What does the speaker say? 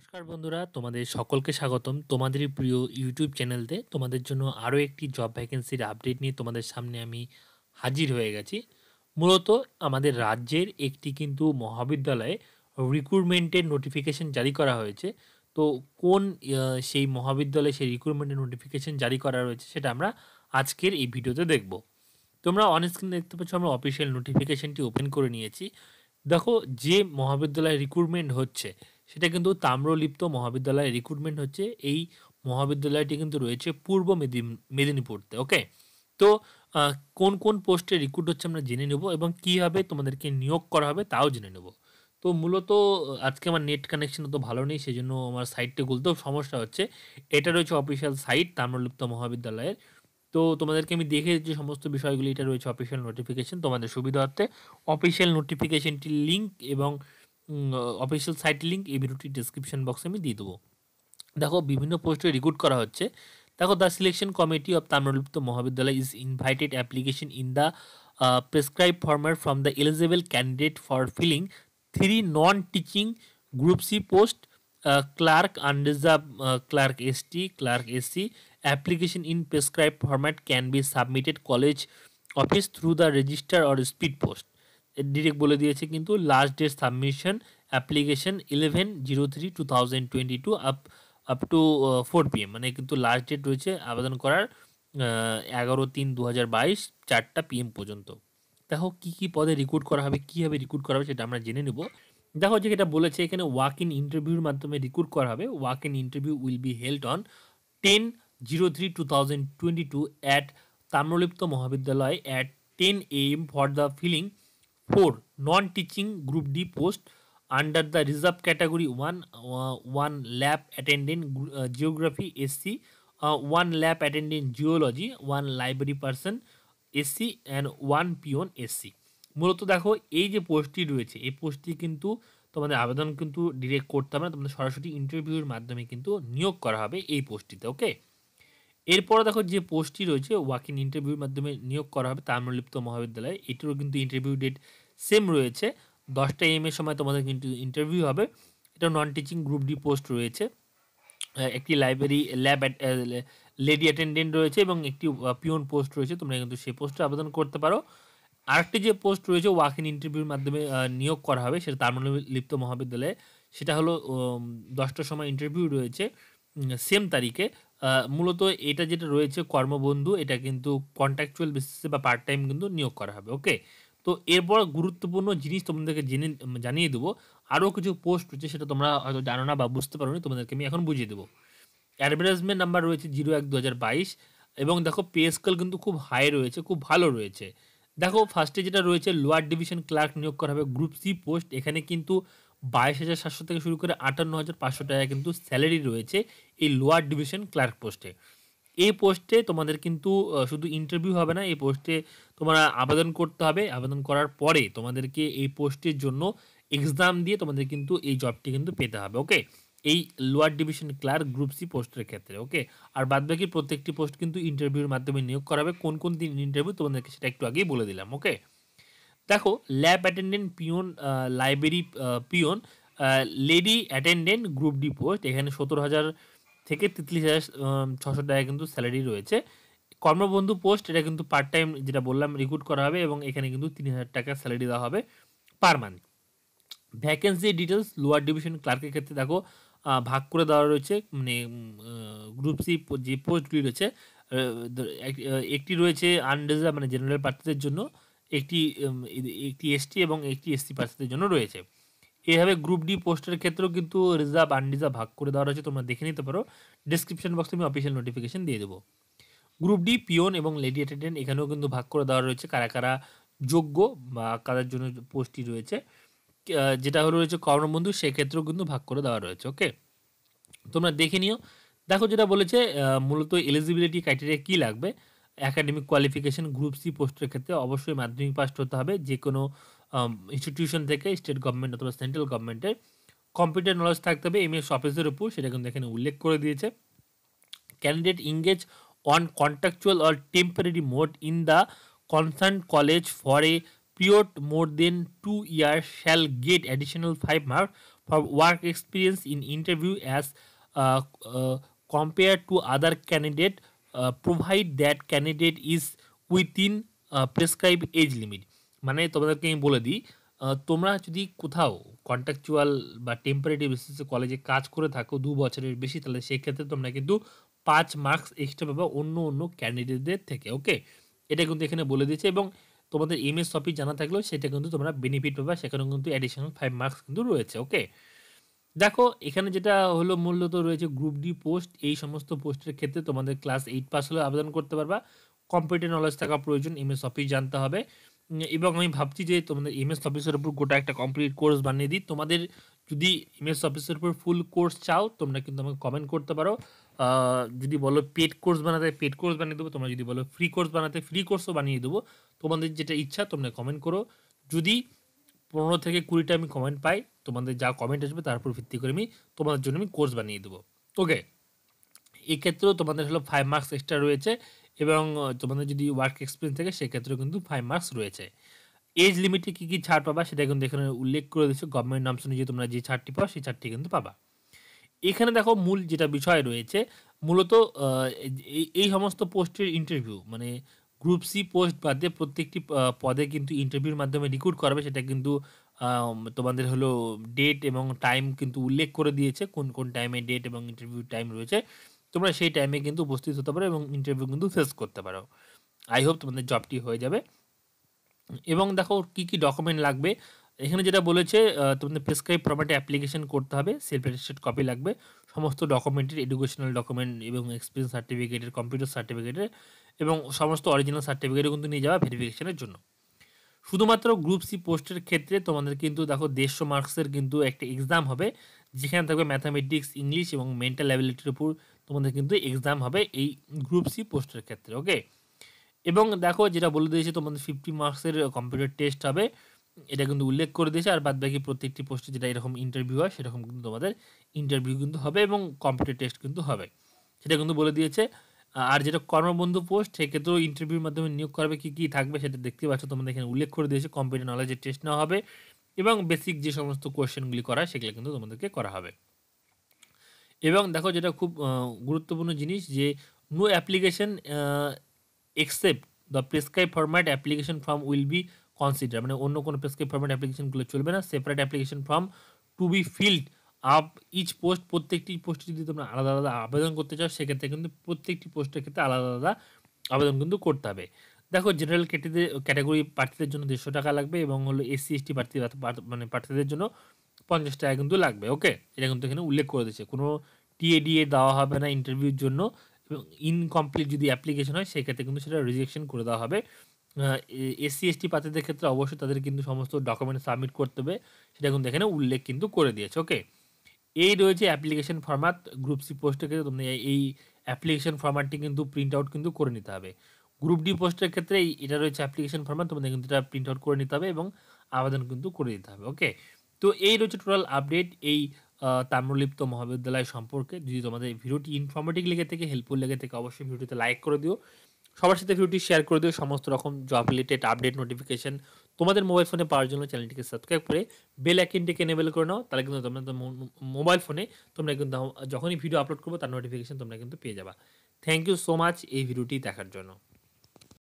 নমস্কার বন্ধুরা, তোমাদের সকলকে স্বাগতম। তোমাদেরই প্রিয় ইউটিউব চ্যানেলতে তোমাদের জন্য আরও একটি জব ভ্যাকেন্সির আপডেট নিয়ে তোমাদের সামনে আমি হাজির হয়ে গেছি। মূলত আমাদের রাজ্যের একটি কিন্তু মহাবিদ্যালয়ে রিক্রুটমেন্টের নোটিফিকেশন জারি করা হয়েছে। তো কোন সেই মহাবিদ্যালয়ে সেই রিক্রুটমেন্টের নোটিফিকেশন জারি করা রয়েছে সেটা আমরা আজকের এই ভিডিওতে দেখব। তোমরা অন স্ক্রিন দেখতে পাচ্ছ আমরা অফিসিয়াল নোটিফিকেশনটি ওপেন করে নিয়েছি। দেখো, যে মহাবিদ্যালয়ে রিক্রুটমেন্ট হচ্ছে সেটা কিন্তু তাম্রলিপ্ত মহাবিদ্যালয়ের রিক্রুটমেন্ট হচ্ছে। এই মহাবিদ্যালয়টি কিন্তু রয়েছে পূর্ব মেদিনী, মেদিনীপুরতে ওকে তো কোন কোন পোস্টে রিক্রুট হচ্ছে আমরা জেনে নেব এবং কীভাবে তোমাদেরকে নিয়োগ করা হবে তাও জেনে নেব। তো মূলত, আজকে আমার নেট কানেকশন তো ভালো নেই সেই জন্য আমার সাইটটা খুলতেও সমস্যা হচ্ছে। এটা রয়েছে অফিসিয়াল সাইট তাম্রলিপ্ত মহাবিদ্যালয়ের। তো তোমাদেরকে আমি দেখে যে সমস্ত বিষয়গুলি, এটা রয়েছে অফিসিয়াল নোটিফিকেশন তোমাদের সুবিধার্থে। অফিসিয়াল নোটিফিকেশনটির লিঙ্ক এবং অফিসিয়াল সাইট লিঙ্ক এই ভিডিওটির ডিসক্রিপশন বক্সে আমি দিয়ে দেবো। দেখো, বিভিন্ন পোস্টে রিক্রুট করা হচ্ছে। দেখো the selection committee of Tamralipta Mahavidyalaya is invited application in the prescribe form from the eligible candidate for filling three non teaching group C post clerk unreserve clerk S T clerk S C application in prescribe format can be submitted college office through the register or speed post direct বলে দিয়েছে কিন্তু last date submission application eleven zero three two thousand twenty two up up to four PM মানে কিন্তু last date রয়েছে আবেদন করার এগারো তিন দু হাজার বাইশ চারটা পিএম পর্যন্ত। দেখো কী কী পদে রিক্রুট করা হবে, কীভাবে রিক্রুট করা হবে সেটা আমরা জেনে নেব। দেখো যে এটা বলেছে এখানে ওয়াক ইন ইন্টারভিউর মাধ্যমে রিক্রুট করা হবে। Walk in interview will be held on ten zero three two thousand twenty two at Tamralipta Mahavidyalaya at ten AM for the filling four non teaching group D post under the reserve category one one lab attendant geography SC one lab attendant geology one library person SC and one peon SC মূলত দেখো, এই যে পোস্টটি রয়েছে, এই পোস্টটি কিন্তু তোমাদের আবেদন কিন্তু ডিরেক্ট করতে হবে না, তোমাদের সরাসরি ইন্টারভিউর মাধ্যমে কিন্তু নিয়োগ করা হবে এই পোস্টটিতে ওকে এরপরে দেখো যে পোস্টটি রয়েছে ওয়াক ইন ইন্টারভিউর মাধ্যমে নিয়োগ করা হবে তাম্রলিপ্ত মহাবিদ্যালয়ে, এটিরও কিন্তু ইন্টারভিউ ডেট সেম রয়েছে। দশটা এম এর সময় তোমাদের কিন্তু ইন্টারভিউ হবে। এটা non teaching group D post রয়েছে একটি লাইব্রেরি ল্যাব লেডি অ্যাটেন্ডেন্ট রয়েছে এবং একটি পিওন পোস্ট রয়েছে। তোমরা কিন্তু সেই পোস্টে আবেদন করতে পারো। আরেকটি যে পোস্ট রয়েছে ওয়াক ইন ইন্টারভিউর মাধ্যমে নিয়োগ করা হবে, সেটা তাম্রলিপ্ত মহাবিদ্যালয়ে। সেটা হলো দশটার সময় ইন্টারভিউ রয়েছে সেম তারিখে। মূলত এটা যেটা রয়েছে কর্মবন্ধু, এটা কিন্তু কন্ট্রাকচুয়াল বেসিসে বা পার্ট টাইম কিন্তু নিয়োগ করা হবে ওকে তো এরপর গুরুত্বপূর্ণ জিনিস তোমাদেরকে জেনে, জানিয়ে দেবো। আরও কিছু পোস্ট রয়েছে সেটা তোমরা হয়তো জানো না বা বুঝতে পারো তোমাদেরকে আমি এখন বুঝিয়ে দেবো। অ্যাডভার্টাইজমেন্ট নাম্বার রয়েছে জিরো এক দু হাজার বাইশ এবং দেখো পে স্কেল কিন্তু খুব হাই রয়েছে, খুব ভালো রয়েছে। দেখো ফার্স্টে যেটা রয়েছে লোয়ার ডিভিশন ক্লার্ক নিয়োগ করা হবে গ্রুপ সি পোস্ট এখানে কিন্তু বাইশ হাজার সাতশো থেকে শুরু করে আটান্ন হাজার পাঁচশো টাকা কিন্তু স্যালারি রয়েছে এই লোয়ার ডিভিশন ক্লার্ক পোস্টে এই পোস্টে তোমাদের কিন্তু শুধু ইন্টারভিউ হবে না এই পোস্টে তোমরা আবেদন করতে হবে। আবেদন করার পরে তোমাদেরকে এই পোস্টের জন্য এক্সাম দিয়ে তোমাদের কিন্তু এই জবটি কিন্তু পেতে হবে ওকে এই lower division clerk group C পোস্টের ক্ষেত্রে ওকে আর বাদবাকি প্রত্যেকটি পোস্ট কিন্তু ইন্টারভিউর মাধ্যমে নিয়োগ করা হবে। কোন কোন দিন ইন্টারভিউ তোমাদেরকে সেটা একটু আগেই বলে দিলাম ওকে দেখো lab attendant peon library peon lady attendant group D post এখানে সতেরো হাজার থেকে তেত্রিশ হাজার ছশো টাকা কিন্তু স্যালারি রয়েছে। কর্মবন্ধু পোস্ট এটা কিন্তু পার্ট টাইম যেটা বললাম রিক্রুট করা হবে এবং এখানে কিন্তু তিন হাজার টাকা স্যালারি দেওয়া হবে per month vacancy details lower division ক্লার্কের ক্ষেত্রে দেখো ভাগ করে দেওয়া রয়েছে মানে গ্রুপ সি যে পোস্টগুলি রয়েছে একটি রয়েছে আনরিজার্ভ মানে জেনারেল প্রার্থীদের জন্য, একটি একটি এসটি এবং একটি এসসি প্রার্থীদের জন্য রয়েছে। এইভাবে গ্রুপ ডি পোস্টের ক্ষেত্রেও কিন্তু রিজার্ভ আনরিজার্ভ ভাগ করে দেওয়া রয়েছে, তোমরা দেখে নিতে পারো। ডিসক্রিপশন বক্সে আমি অফিসিয়াল নোটিফিকেশন দিয়ে দেবো। গ্রুপ ডি পিওন এবং লেডি অ্যাটেন্ডেন্ট এখানেও কিন্তু ভাগ করে দেওয়া রয়েছে, কারা কারা যোগ্য বা কাদের জন্য পোস্টটি রয়েছে। যেটা হলো রয়েছে কর্মবন্ধু সেক্ষেত্রেও কিন্তু ভাগ করে দেওয়া রয়েছে ওকে তোমরা দেখে নিও। দেখো যেটা বলেছে মূলত এলিজিবিলিটি ক্রাইটেরিয়া কী লাগবে? অ্যাকাডেমিক কোয়ালিফিকেশন গ্রুপ সি পোস্টের ক্ষেত্রে অবশ্যই মাধ্যমিক পাস হতে হবে যে কোনো ইনস্টিটিউশন থেকে স্টেট গভর্নমেন্ট অথবা সেন্ট্রাল গভর্নমেন্টের কম্পিউটার নলেজ থাকতে হবে এমএস অফিসের উপর, সেটা কিন্তু এখানে উল্লেখ করে দিয়েছে। Candidate engage on contractual or temporary mode in the concern college for a period more than two year shall get additional five mark for work experience in interview as compare to other candidate provide that candidate is within prescribe age limit মানে তোমাদেরকে আমি বলে দিই তোমরা যদি কোথাও contractual বা টেম্পারেরি বেসিসে কলেজে কাজ করে থাকো দু বছরের বেশি, তাহলে সেক্ষেত্রে তোমরা কিন্তু পাঁচ মার্কস এক্সট্রা পাবে অন্য অন্য ক্যান্ডিডেটদের থেকে ওকে এটা কিন্তু এখানে বলে দিয়েছে এবং তোমাদের এমএস টপিক জানা থাকলেও সেটা কিন্তু তোমরা বেনিফিট পাবে সেখানে কিন্তু অ্যাডিশনাল ফাইভ মার্কস কিন্তু রয়েছে ওকে দেখো, এখানে যেটা হলো মূলত রয়েছে গ্রুপ ডি পোস্ট এই সমস্ত পোস্টের ক্ষেত্রে তোমাদের ক্লাস এইট পাস হলে আবেদন করতে পারবা। কম্পিউটার নলেজ থাকা প্রয়োজন এমএস অফিস জানতে হবে। এবং আমি ভাবছি যে তোমাদের এমএস অফিসের উপর গোটা একটা কমপ্লিট কোর্স বানিয়ে দিই। তোমাদের যদি এমএস অফিসের উপর ফুল কোর্স চাও, তোমরা কিন্তু আমাকে কমেন্ট করতে পারো। যদি বলো পেড কোর্স বানাতে পেড কোর্স বানিয়ে দেবো, তোমরা যদি বলো ফ্রি কোর্স বানাতে ফ্রি কোর্সও বানিয়ে দেবো। তোমাদের যেটা ইচ্ছা, তোমরা কমেন্ট করো। যদি পনেরো থেকে কুড়িটা আমি কমেন্ট পাই, তোমাদের যা কমেন্ট আসবে তার উপর ভিত্তি করে আমি তোমাদের জন্য আমি কোর্স বানিয়ে দেবো। ওকে এক্ষেত্রেও তোমাদের হলো ফাইভ মার্কস এক্সট্রা রয়েছে। এবং তোমাদের যদি ওয়ার্ক এক্সপিরিয়েন্স থাকে, সেক্ষেত্রেও কিন্তু ফাইভ মার্কস রয়েছে। এজ লিমিটে কী কী ছাড় পাবা, সেটা কিন্তু এখানে উল্লেখ করে দিচ্ছে গভর্নমেন্ট নামস অনুযায়ী তোমরা যে ছাড়টি পাও, সেই ছাড়টি কিন্তু পাবা। এখানে দেখো মূল যেটা বিষয় রয়েছে, মূলত এই- এই সমস্ত পোস্টের ইন্টারভিউ মানে গ্রুপ সি পোস্ট বাদে প্রত্যেকটি পদে কিন্তু ইন্টারভিউর মাধ্যমে রিক্রুট করাবে। সেটা কিন্তু তোমাদের হলো ডেট এবং টাইম কিন্তু উল্লেখ করে দিয়েছে, কোন কোন টাইমে ডেট এবং ইন্টারভিউ টাইম রয়েছে। তোমরা সেই টাইমে কিন্তু উপস্থিত হতে পারো এবং ইন্টারভিউ কিন্তু ফেস করতে পারো। আই হোপ তোমাদের জবটি হয়ে যাবে। এবং দেখো কি কি ডকুমেন্ট লাগবে? এখানে যেটা বলেছে তোমাদের প্রেসক্রাইব ফরম্যাটে অ্যাপ্লিকেশন করতে হবে সেলফ অ্যাটেস্টেড কপি লাগবে, সমস্ত ডকুমেন্টের এডুকেশনাল ডকুমেন্ট এবং এক্সপিরিয়েন্স সার্টিফিকেটের কম্পিউটার সার্টিফিকেটের এবং সমস্ত অরিজিনাল সার্টিফিকেটও কিন্তু নিয়ে যাওয়া ভেরিফিকেশনের জন্য। শুধুমাত্র গ্রুপ সি পোস্টের ক্ষেত্রে তোমাদের কিন্তু দেখো দেড়শো মার্কসের কিন্তু একটা এক্সাম হবে, যেখানে থাকবে ম্যাথামেটিক্স ইংলিশ এবং মেন্টাল অ্যাবিলিটির উপর তোমাদের কিন্তু এক্সাম হবে এই গ্রুপ সি পোস্টের ক্ষেত্রে ওকে এবং দেখো যেটা বলে দিয়েছে তোমাদের ফিফটি মার্কসের কম্পিউটার টেস্ট হবে, এটা কিন্তু উল্লেখ করে দিয়েছে, আর বাদ বাকি প্রত্যেকটি পোস্টে যেটা এরকম ইন্টারভিউ হয়, সেরকম কিন্তু তোমাদের ইন্টারভিউ কিন্তু হবে এবং কম্পিউটার টেস্ট কিন্তু হবে। সেটা কিন্তু বলে দিয়েছে। আর যেটা কর্মবন্ধু পোস্ট সেক্ষেত্রেও ইন্টারভিউর মাধ্যমে নিয়োগ করবে কী কী থাকবে সেটা দেখতে পাচ্ছ, তোমাদের এখানে উল্লেখ করে দিয়েছে কম্পিউটার নলেজের টেস্ট নেওয়া হবে এবং বেসিক যে সমস্ত কোয়েশ্চেনগুলি করা সেগুলো কিন্তু তোমাদেরকে করা হবে। এবং দেখো যেটা খুব গুরুত্বপূর্ণ জিনিস যে no application except the prescribe format application form will be consider মানে অন্য কোনো প্রেসক্রাইব ফরম্যাট অ্যাপ্লিকেশনগুলো চলবে না separate application form to be filled up each post প্রত্যেকটি পোস্টে যদি তোমরা আলাদা আলাদা আবেদন করতে চাও, সেক্ষেত্রে কিন্তু প্রত্যেকটি পোস্টের ক্ষেত্রে আলাদা আলাদা আবেদন কিন্তু করতে হবে। দেখো জেনারেল ক্যাটেগরি ক্যাটাগরি প্রার্থীদের জন্য দেড়শো টাকা লাগবে এবং হলো এসসি এসটি প্রার্থী মানে প্রার্থীদের জন্য পঞ্চাশ টাকা কিন্তু লাগবে ওকে এটা কিন্তু এখানে উল্লেখ করে দিয়েছে। কোনো টিএডিএ দেওয়া হবে না ইন্টারভিউর জন্য, এবং ইনকমপ্লিট যদি অ্যাপ্লিকেশন হয়, সেক্ষেত্রে কিন্তু সেটা রিজেকশন করে দেওয়া হবে। এসসি, এসটি প্রার্থীদের ক্ষেত্রে অবশ্যই তাদের কিন্তু সমস্ত ডকুমেন্ট সাবমিট করতে হবে, সেটা কিন্তু এখানে উল্লেখ কিন্তু করে দিয়েছে ওকে এই রয়েছে অ্যাপ্লিকেশন ফরম্যাট গ্রুপ সি পোস্টের ক্ষেত্রে তোমরা এই- অ্যাপ্লিকেশন ফরম্যাটটি কিন্তু প্রিন্ট আউট কিন্তু করে নিতে হবে। গ্রুপ ডি পোস্টের ক্ষেত্রে এটা রয়েছে অ্যাপ্লিকেশন ফরম্যাট তোমাদের কিন্তু এটা প্রিন্ট আউট করে নিতে হবে এবং আবেদন কিন্তু করে দিতে হবে ওকে তো এই রয়েছে টোটাল আপডেট এই তাম্রলিপ্ত মহাবিদ্যালয় সম্পর্কে। যদি তোমাদের ভিডিওটি ইনফরমেটিভ লেগে থেকে হেল্পফুল লেগে থেকে, অবশ্যই ভিডিওতে লাইক করে দিও। সবার সাথে ভিডিওটি শেয়ার করে দিও। সমস্ত রকম জব রিলেটেড আপডেট নোটিফিকেশন তোমাদের মোবাইল ফোনে পাওয়ার জন্য চ্যানেলটিকে সাবস্ক্রাইব করে বেল আইকনটিকে এনেবেল করে নাও। তাহলে কিন্তু তোমরা মোবাইল ফোনে তোমরা কিন্তু যখনই ভিডিও আপলোড করব, তার নোটিফিকেশন তোমরা কিন্তু পেয়ে যাবা। থ্যাংক ইউ সো মাচ এই ভিডিওটি দেখার জন্য।